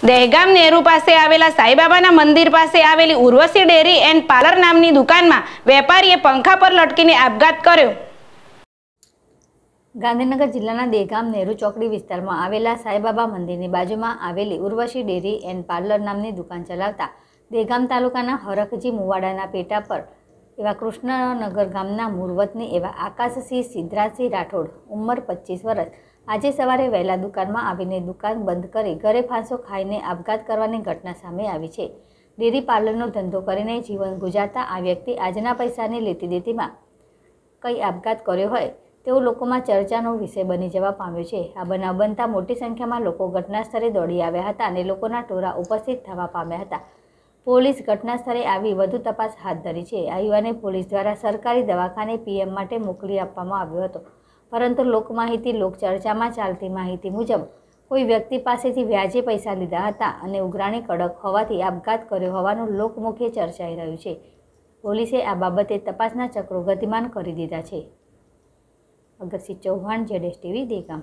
દહેગામ નેહરુ પાસે આવેલા સાંઈબાબાના મંદિર પાસે આવેલી ઉર્વશી ડેરી એન્ડ પાર્લર નામની દુકાનમાં વેપારીએ પંખા પર લટકીને આપઘાત કર્યો. ગાંધીનગર જિલ્લાના દેગામ નેહરુ ચોકડી વિસ્તારમાં આવેલા સાઈબાબા મંદિરની બાજુમાં આવેલી ઉર્વશી ડેરી એન્ડ પાર્લર નામની દુકાન ચલાવતા દેગામ તાલુકાના હરખજી મુવાડાના પેટા પર એવા કૃષ્ણનગર ગામના મૂળ એવા આકાશસિંહ સિદ્ધરાજસિંહ રાઠોડ ઉંમર પચીસ વર્ષ આજે સવારે વહેલા દુકાનમાં આવીને દુકાન બંધ કરી ઘરે ફાંસો ખાઈને આપઘાત કરવાની ઘટના સામે આવી છે. ડેરી પાર્લરનો ધંધો કરીને જીવન ગુજારતા આ વ્યક્તિ આજના પૈસાની લેતી દેતીમાં કંઈ આપઘાત કર્યો હોય તેવો લોકોમાં ચર્ચાનો વિષય બની જવા પામ્યો છે. આ બનાવ બનતા મોટી સંખ્યામાં લોકો ઘટના સ્થળે દોડી આવ્યા હતા અને લોકોના ટોળા ઉપસ્થિત થવા પામ્યા હતા. પોલીસ ઘટનાસ્થળે આવી વધુ તપાસ હાથ ધરી છે. આ યુવાને પોલીસ દ્વારા સરકારી દવાખાને પીએમ માટે મોકલી આપવામાં આવ્યો હતો. પરંતુ લોકમાહિતી લોકચર્ચામાં ચાલતી માહિતી મુજબ, કોઈ વ્યક્તિ પાસેથી વ્યાજે પૈસા લીધા હતા અને ઉઘરાણી કડક હોવાથી આપઘાત કર્યો હોવાનું લોકમુખે ચર્ચાઈ રહ્યું છે. પોલીસે આ બાબતે તપાસના ચક્રો ગતિમાન કરી દીધા છે. અગરસિંહ ચૌહાણ જેડેશ ટીવી, દેગામ.